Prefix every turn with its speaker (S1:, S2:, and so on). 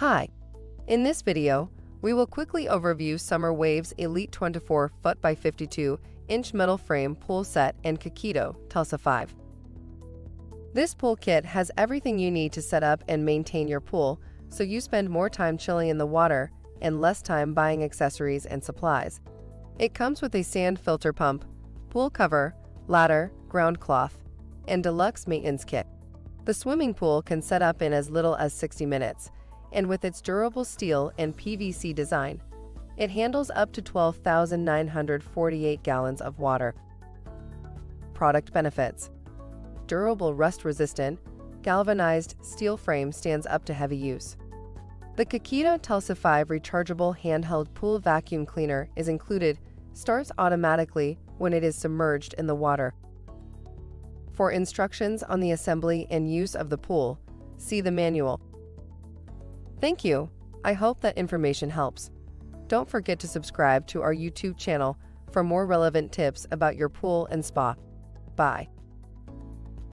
S1: Hi. In this video, we will quickly overview Summer Waves Elite 24 foot by 52 inch metal frame pool set and Kokido Telsa 5. This pool kit has everything you need to set up and maintain your pool, so you spend more time chilling in the water and less time buying accessories and supplies. It comes with a sand filter pump, pool cover, ladder, ground cloth, and deluxe maintenance kit. The swimming pool can set up in as little as 60 minutes, and with its durable steel and PVC design, it handles up to 12,948 gallons of water. Product benefits Durable rust resistant, galvanized steel frame stands up to heavy use. The Kokido Telsa 5 rechargeable handheld pool vacuum cleaner is included, starts automatically when it is submerged in the water. For instructions on the assembly and use of the pool, see the manual. Thank you. I hope that information helps. Don't forget to subscribe to our YouTube channel for more relevant tips about your pool and spa. Bye.